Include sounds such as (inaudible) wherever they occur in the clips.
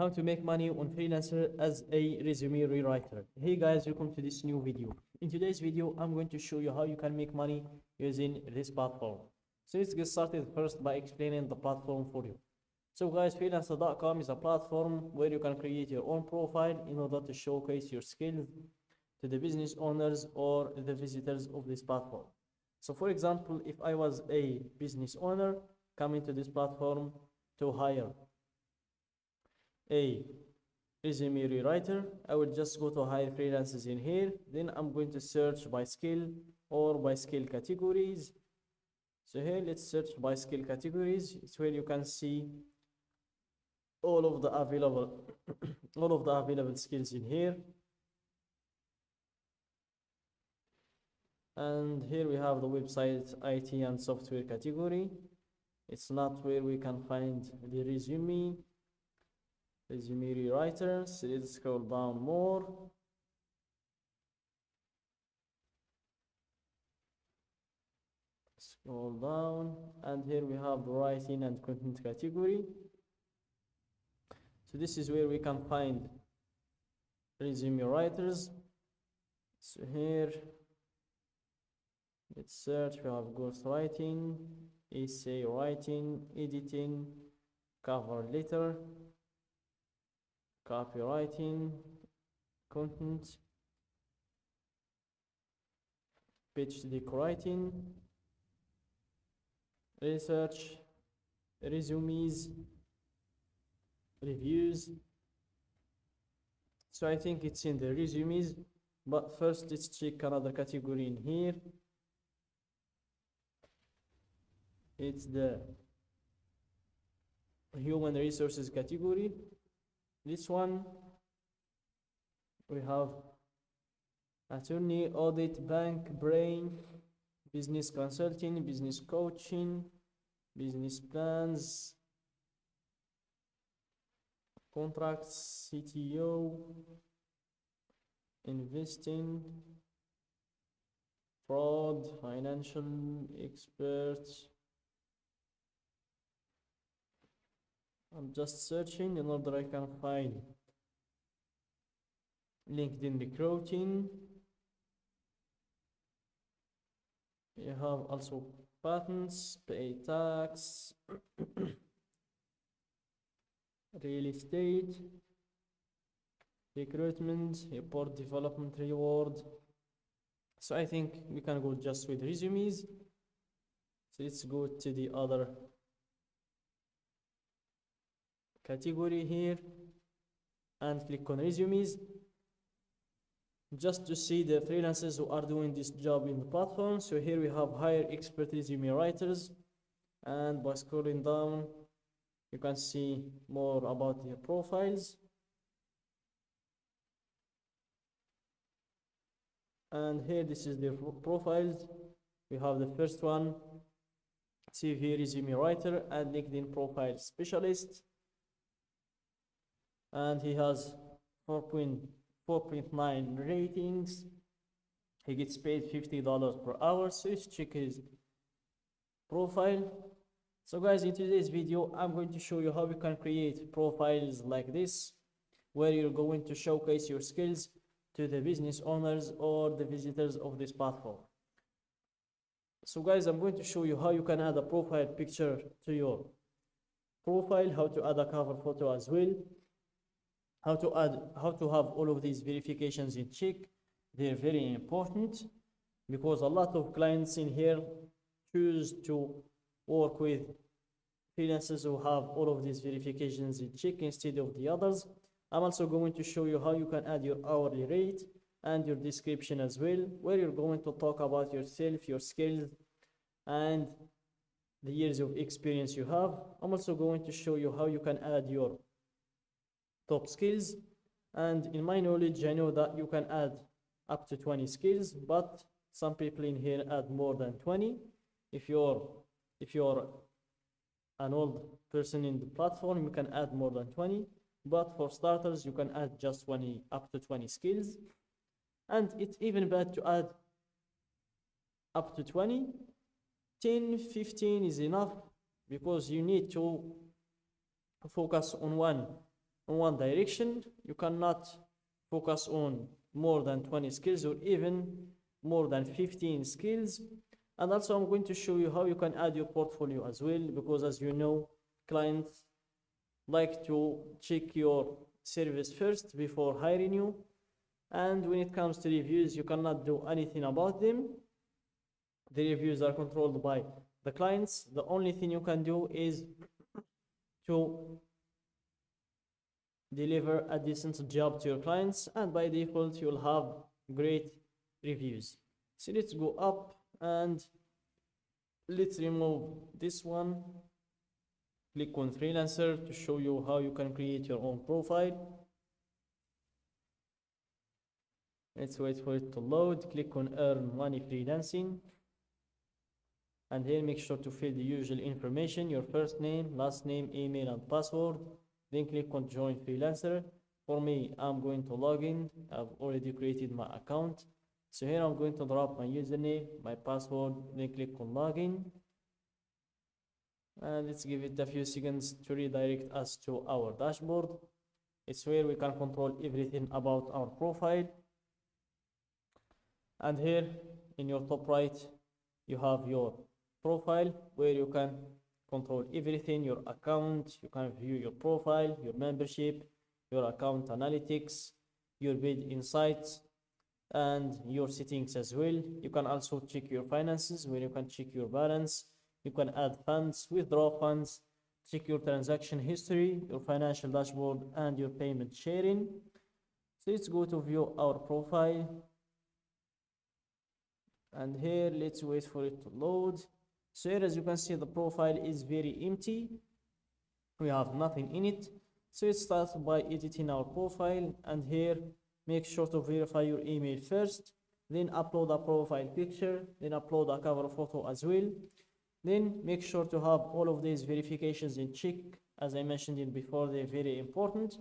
how to make money on freelancer as a resume rewriter. Hey guys welcome to this new video. In today's video i'm going to show you how you can make money using this platform. So let's get started first by explaining the platform for you. So guys freelancer.com is a platform where you can create your own profile in order to showcase your skills to the business owners or the visitors of this platform. So for example if i was a business owner coming to this platform to hire a resume rewriter. I will just go to hire freelancers in here. Then i'm going to search by skill or by skill categories. So here let's search by skill categories. It's where you can see all of the available (coughs) all of the available skills in here. And here we have the website IT and software category. It's not where we can find the resume resume rewriter so let's scroll down more. Scroll down and here we have writing and content category. So this is where we can find resume writers. So here let's search. We have ghost writing essay writing editing cover letter copywriting content pitch deck writing research resumes reviews. So i think it's in the resumes but first let's check another category in here. It's the human resources category this one we have attorney audit bank brain business consulting business coaching business plans contracts cto investing fraud financial experts I'm just searching in order I can find LinkedIn recruiting. You have also patents, pay tax, (coughs) real estate, recruitment, report development reward. So I think we can go just with resumes. So let's go to the other category here. And click on resumes. Just to see the freelancers who are doing this job in the platform. So here we have higher expert resume writers. And by scrolling down you can see more about their profiles. And here this is their profiles. We have the first one CV resume writer and LinkedIn profile specialist and he has 4.4.9 ratings. He gets paid $50 per hour so let's check his profile. So guys in today's video i'm going to show you how you can create profiles like this where you're going to showcase your skills to the business owners or the visitors of this platform. So guys i'm going to show you how you can add a profile picture to your profile how to add a cover photo as well how to add how to have all of these verifications in check. They're very important because a lot of clients in here choose to work with freelancers who have all of these verifications in check instead of the others. I'm also going to show you how you can add your hourly rate and your description as well where you're going to talk about yourself your skills and the years of experience you have. I'm also going to show you how you can add your top skills. And in my knowledge I know that you can add up to 20 skills but some people in here add more than 20 if you're if you're an old person in the platform you can add more than 20 but for starters you can add just 20 up to 20 skills. And it's even bad to add up to 20 10 15 is enough because you need to focus on one in one direction you cannot focus on more than 20 skills or even more than 15 skills. And also I'm going to show you how you can add your portfolio as well because as you know clients like to check your service first before hiring you. And when it comes to reviews you cannot do anything about them. The reviews are controlled by the clients. The only thing you can do is to deliver a decent job to your clients and by default you'll have great reviews. So let's go up and let's remove this one. Click on freelancer to show you how you can create your own profile. Let's wait for it to load. Click on earn money freelancing. And here make sure to fill the usual information your first name last name email and password then click on join freelancer. For me i'm going to log in. I've already created my account. So here i'm going to drop my username my password then click on login. And let's give it a few seconds to redirect us to our dashboard. It's where we can control everything about our profile. And here in your top right you have your profile where you can control everything your account you can view your profile your membership your account analytics your bid insights and your settings as well. You can also check your finances. Where you can check your balance you can add funds withdraw funds check your transaction history your financial dashboard and your payment sharing. So let's go to view our profile. And here let's wait for it to load so here as you can see the profile is very empty. We have nothing in it. So it starts by editing our profile. And here make sure to verify your email first. Then upload a profile picture. Then upload a cover photo as well. Then make sure to have all of these verifications in check. As i mentioned it before they're very important.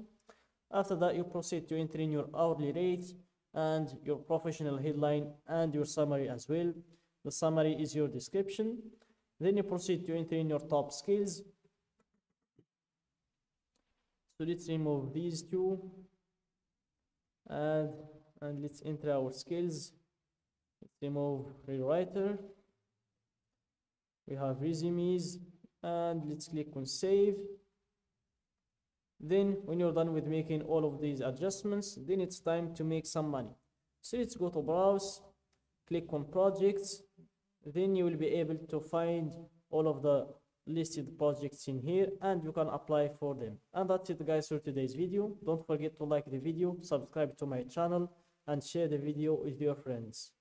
After that you proceed to enter in your hourly rate and your professional headline and your summary as well. The summary is your description then you proceed to enter in your top skills. So let's remove these two. And and let's enter our skills. Let's remove rewriter. We have resumes. And let's click on save. Then when you're done with making all of these adjustments then it's time to make some money. So let's go to browse. Click on projects then you will be able to find all of the listed projects in here and you can apply for them. And that's it guys for today's video. Don't forget to like the video subscribe to my channel and share the video with your friends